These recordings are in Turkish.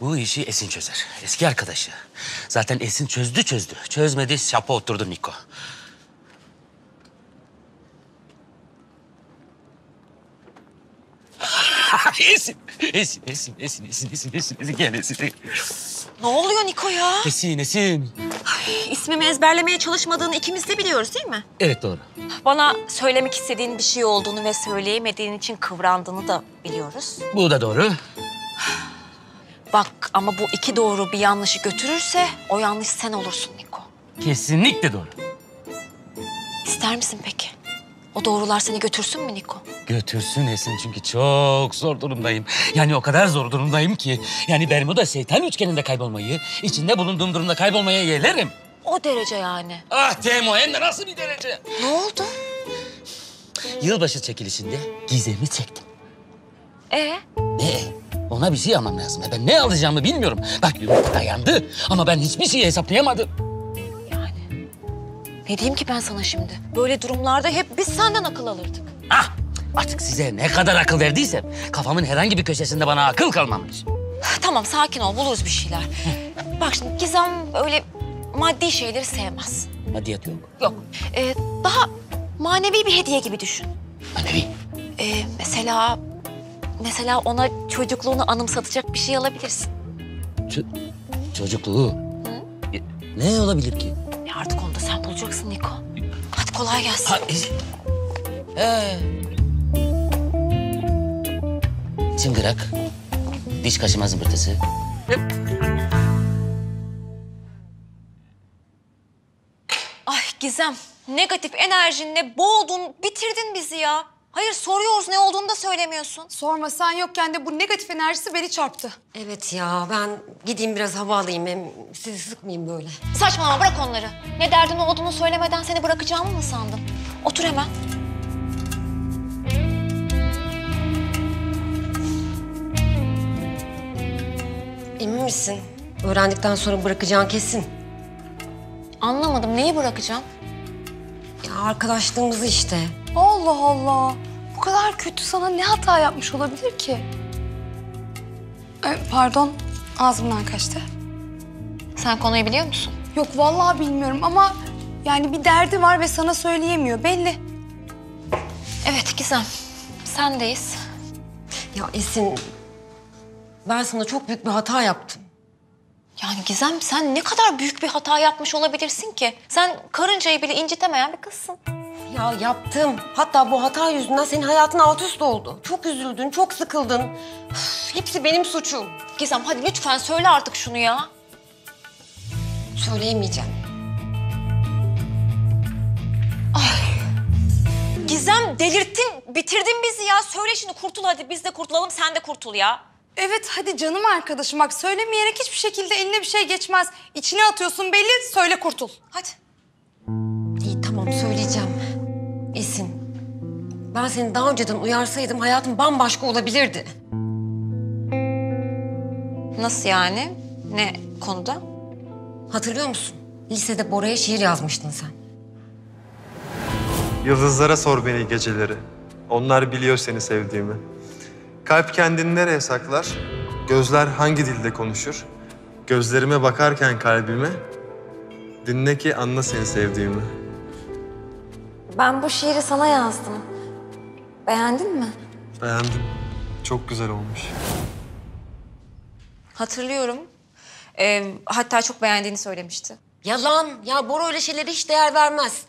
Bu işi Esin çözer. Eski arkadaşı. Zaten Esin çözdü çözdü. Çözmedi şapa oturdu Niko. Esin, Esin, Esin, Esin, Esin, Esin, Esin, Esin, gel Esin. Ne oluyor Niko ya? Esin, Esin. İsmimi ezberlemeye çalışmadığını ikimiz de biliyoruz değil mi? Evet doğru. Bana söylemek istediğin bir şey olduğunu ve söyleyemediğin için kıvrandığını da biliyoruz. Bu da doğru. Bak ama bu iki doğru bir yanlışı götürürse o yanlış sen olursun Niko. Kesinlikle doğru. İster misin peki? O doğrular seni götürsün mü Niko? Götürsün Esin çünkü çok zor durumdayım. Yani o kadar zor durumdayım ki. Yani Bermuda şeytan üçgeninde kaybolmayı, içinde bulunduğum durumda kaybolmaya yeğlerim. O derece yani. Ah Temo hem de nasıl bir derece. Ne oldu? Yılbaşı çekilişinde gizemi çektim. Ee? Ne? Ona bir şey almam lazım. Ben ne alacağımı bilmiyorum. Bak yumurta dayandı ama ben hiçbir şey hesaplayamadım. Yani ne diyeyim ki ben sana şimdi? Böyle durumlarda hep biz senden akıl alırdık. Ah! Artık size ne kadar akıl verdiysem kafamın herhangi bir köşesinde bana akıl kalmamış. Tamam sakin ol buluruz bir şeyler. Bak şimdi Gizem öyle maddi şeyleri sevmez. Maddiyat yok. Yok. Ee, daha manevi bir hediye gibi düşün. Manevi. Ee, mesela mesela ona çocukluğunu anımsatacak bir şey alabilirsin. Ç- çocukluğu. E, Ne olabilir ki? Ya artık onu da sen bulacaksın Niko. Hadi kolay gelsin. Ha, e- Ee. Çıngırak. Diş kaşıma zımbırtısı. Ay Gizem, negatif enerjinle boğdun, bitirdin bizi ya. Hayır soruyoruz ne olduğunu da söylemiyorsun. Sorma sen yokken de bu negatif enerjisi beni çarptı. Evet ya ben gideyim biraz hava alayım hem sizi sıkmayayım böyle. Saçmalama bırak onları. Ne derdin olduğunu söylemeden seni bırakacağımı mı sandın? Otur hemen. Emin misin? Öğrendikten sonra bırakacağın kesin. Anlamadım neyi bırakacağım? Ya arkadaşlığımızı işte. Allah Allah. Kadar kötü sana ne hata yapmış olabilir ki? Ee, pardon ağzımdan kaçtı. Sen konuyu biliyor musun? Yok vallahi bilmiyorum ama yani bir derdi var ve sana söyleyemiyor belli. Evet Gizem, sendeyiz. Ya Esin ben sana çok büyük bir hata yaptım. Yani Gizem sen ne kadar büyük bir hata yapmış olabilirsin ki? Sen karıncayı bile incitemeyen bir kızsın. Ya yaptım. Hatta bu hata yüzünden senin hayatın alt üst oldu. Çok üzüldün, çok sıkıldın. Üf, hepsi benim suçum. Gizem hadi lütfen söyle artık şunu ya. Söyleyemeyeceğim. Gizem delirttin, bitirdin bizi ya. Söyle şimdi kurtul hadi biz de kurtulalım sen de kurtul ya. Evet hadi canım arkadaşım bak söylemeyerek hiçbir şekilde eline bir şey geçmez. İçine atıyorsun belli söyle kurtul. Hadi. İyi tamam söyleyeceğim. Ben seni daha önceden uyarsaydım hayatım bambaşka olabilirdi. Nasıl yani? Ne konuda? Hatırlıyor musun? Lisede Bora'ya şiir yazmıştın sen. Yıldızlara sor beni geceleri. Onlar biliyor seni sevdiğimi. Kalp kendini nereye saklar? Gözler hangi dilde konuşur? Gözlerime bakarken kalbime dinle ki anla seni sevdiğimi. Ben bu şiiri sana yazdım. Beğendin mi? Beğendim. Çok güzel olmuş. Hatırlıyorum. Ee, hatta çok beğendiğini söylemişti. Yalan. Ya Bora öyle şeylere hiç değer vermez.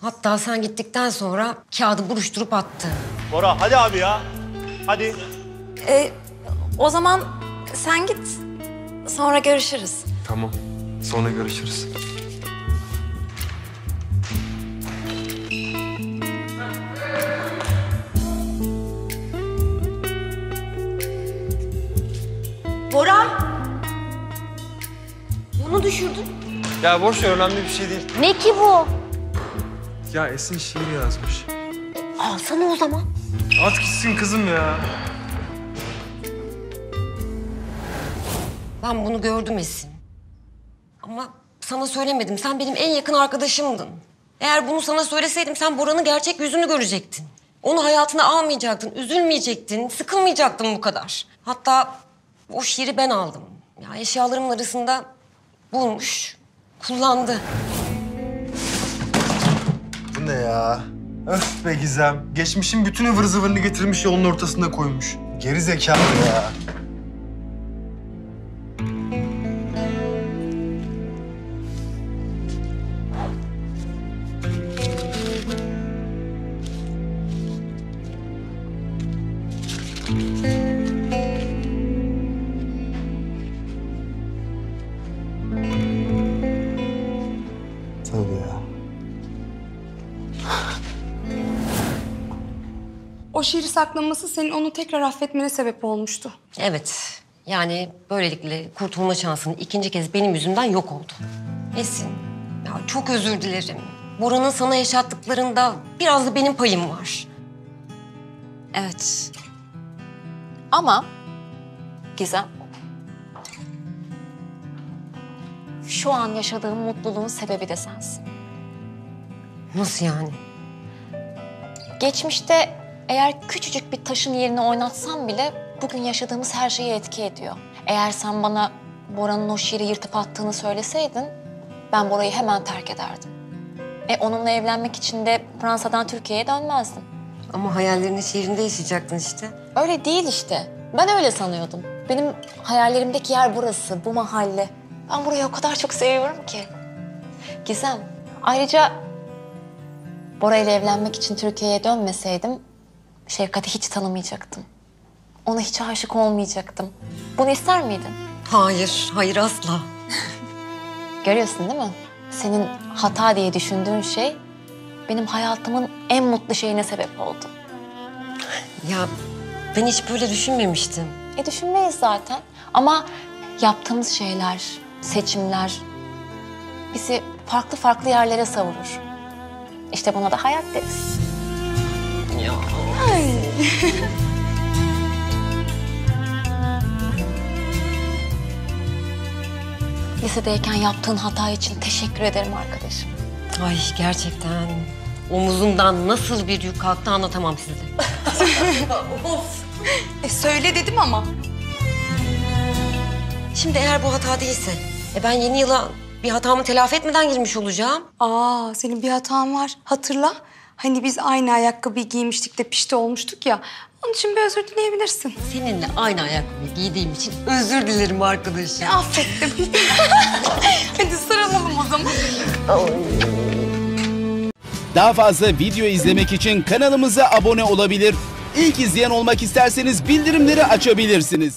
Hatta sen gittikten sonra kağıdı buruşturup attı. Bora hadi abi ya. Hadi. Ee, o zaman sen git. Sonra görüşürüz. Tamam. Sonra görüşürüz. Bunu düşürdün. Ya boş ver önemli bir şey değil. Ne ki bu? Ya Esin şiir yazmış. Alsana o zaman. At gitsin kızım ya. Ben bunu gördüm Esin. Ama sana söylemedim. Sen benim en yakın arkadaşımdın. Eğer bunu sana söyleseydim sen Bora'nın gerçek yüzünü görecektin. Onu hayatına almayacaktın, üzülmeyecektin, sıkılmayacaktın bu kadar. Hatta o şiiri ben aldım. Ya eşyalarımın arasında bulmuş, kullandı. Bu ne ya? Öf be Gizem. Geçmişin bütün ıvır zıvırını getirmiş yolun ortasında koymuş. Geri zekalı ya. O şiiri saklaması senin onu tekrar affetmene sebep olmuştu. Evet, yani böylelikle kurtulma şansın ikinci kez benim yüzümden yok oldu. Esin, ya çok özür dilerim. Bora'nın sana yaşattıklarında biraz da benim payım var. Evet. Ama Gizem. Şu an yaşadığım mutluluğun sebebi de sensin. Nasıl yani? Geçmişte eğer küçücük bir taşın yerini oynatsam bile bugün yaşadığımız her şeyi etki ediyor. Eğer sen bana Bora'nın o şiiri yırtıp attığını söyleseydin ben Bora'yı hemen terk ederdim. E onunla evlenmek için de Fransa'dan Türkiye'ye dönmezdim. Ama hayallerinin şehrinde yaşayacaktın işte. Öyle değil işte. Ben öyle sanıyordum. Benim hayallerimdeki yer burası, bu mahalle. Ben burayı o kadar çok seviyorum ki. Gizem, ayrıca Bora ile evlenmek için Türkiye'ye dönmeseydim... ...Şefkat'i hiç tanımayacaktım. Ona hiç aşık olmayacaktım. Bunu ister miydin? Hayır, hayır asla. Görüyorsun değil mi? Senin hata diye düşündüğün şey... ...benim hayatımın en mutlu şeyine sebep oldu. Ya ben hiç böyle düşünmemiştim. E düşünmeyiz zaten. Ama yaptığımız şeyler, seçimler bizi farklı farklı yerlere savurur. İşte buna da hayat deriz. Ya. Lisedeyken yaptığın hata için teşekkür ederim arkadaşım. Ay gerçekten omuzumdan nasıl bir yük kalktı anlatamam size. E söyle dedim ama. Şimdi eğer bu hata değilse, e ben yeni yıla bir hatamı telafi etmeden girmiş olacağım. Aa senin bir hatan var. Hatırla. Hani biz aynı ayakkabıyı giymiştik de pişti olmuştuk ya. Onun için bir özür dileyebilirsin. Seninle aynı ayakkabıyı giydiğim için özür dilerim arkadaşım. Affettim. Hadi sarılalım o zaman. Daha fazla video izlemek için kanalımıza abone olabilir. İlk izleyen olmak isterseniz bildirimleri açabilirsiniz.